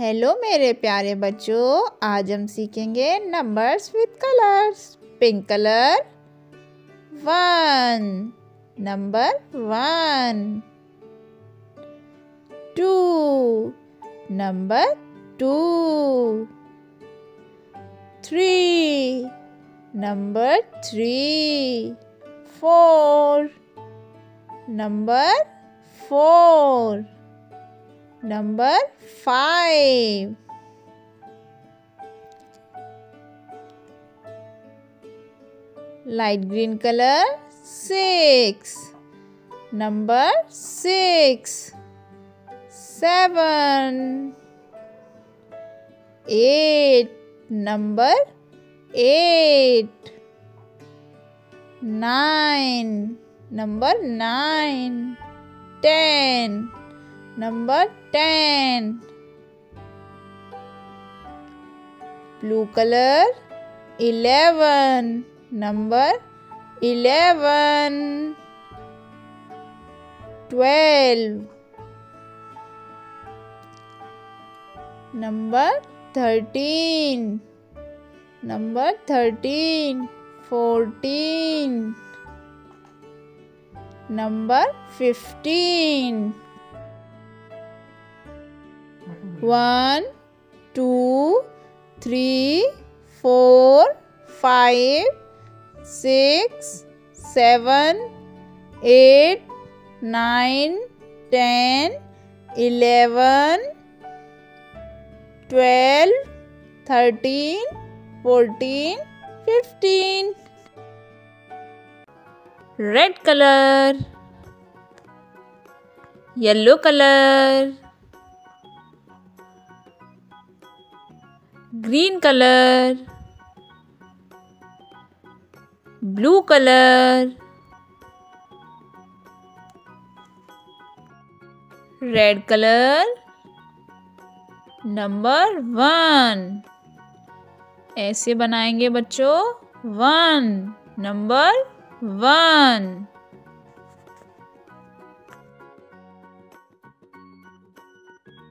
Hello मेरे प्यारे बच्चों। आज हम सीखेंगे numbers with colours pink colour one number one two number two three number three four number four Number 5 Light green color 6 Number 6 7 8 Number 8 9 Number 9 10 number ten. Blue colour eleven. Number eleven. Twelve. Number thirteen. Number thirteen. Fourteen. Number fifteen. 1, 2, 3, 4, 5, 6, 7, 8, 9, 10, 11, 12, 13, 14, 15. Red color. Yellow color. Green colour, blue colour, red colour, number one. ऐसे बनाएँगे बच्चों, one, number one.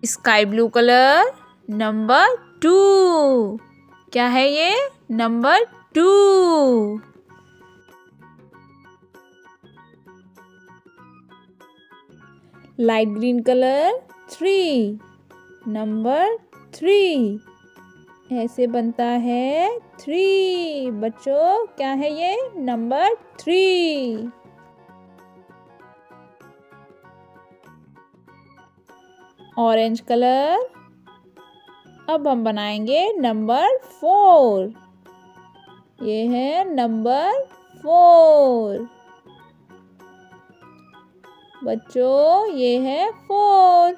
Sky blue colour, number two. क्या है ये? Number two. Light green colour three. Number three. ऐसे बनता है three. बच्चों, क्या है ये? Number three. Orange colour. अब हम बनाएँगे नंबर फोर। ये है नंबर फोर। बच्चों, ये है four.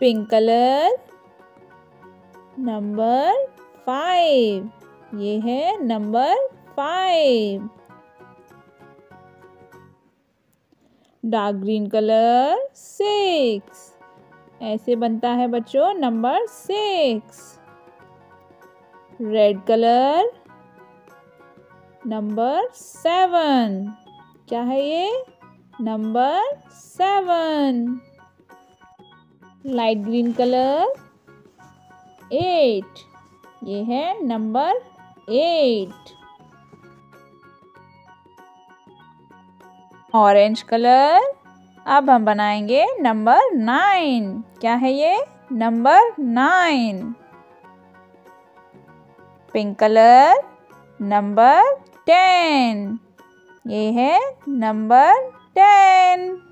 Pink colour. Number five. ये है number five. Dark green colour, six. ऐसे बनता है बच्चों number six red colour number seven क्या है ये? Number seven light green colour eight ये है नंबर एट ऑरेंज कलर अब हम बनाएँगे नंबर नाइन। क्या है ये? Number nine. Pink colour, number ten. ये है number ten.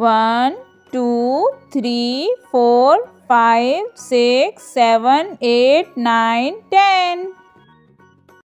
One, two, three, four, five, six, seven, eight, nine, ten.